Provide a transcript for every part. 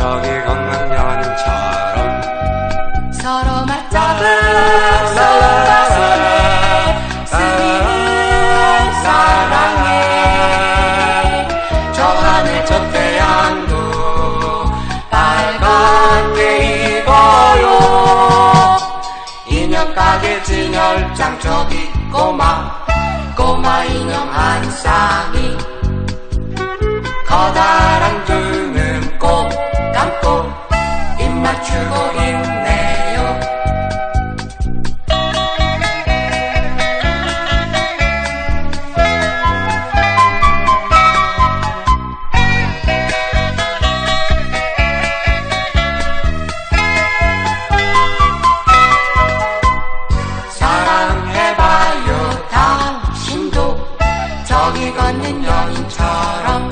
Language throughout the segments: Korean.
저기 걷는 연인처럼 서로 맞잡은 손과 손에 스리는 사랑해 저 하늘 저 태양도 빨갛게 입어요 인형 가게 진열장 저기 꼬마 꼬마 인형 한 쌍이 커다 없는 연인처럼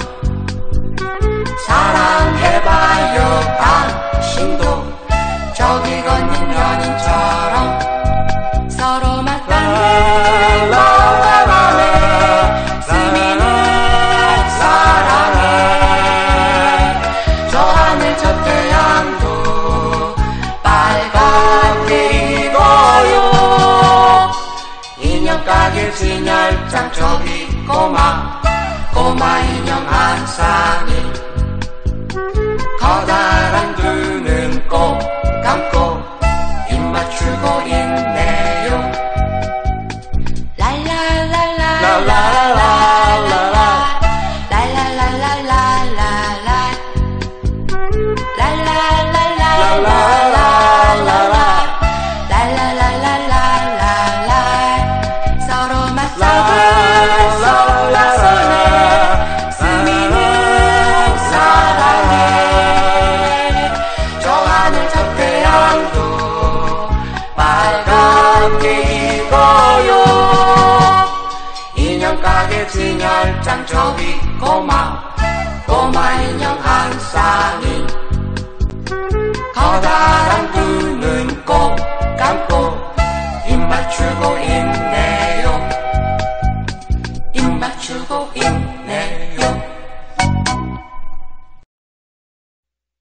사랑해봐요. 아, 당신도 저기 걷는 연인처럼 서로 맞닿는 바람에 스미는 사랑해 저 하늘 저 태양도 빨갛게 익어요. 인형 가게 진열장 저기 Koma, koma inyong ang xin ơi chẳng cho vì có mà, có mai những an xa đi khó ta đang tư nương cô cảm cô, im bắt chưa có im nè yo. Im bắt chưa có im nè yo.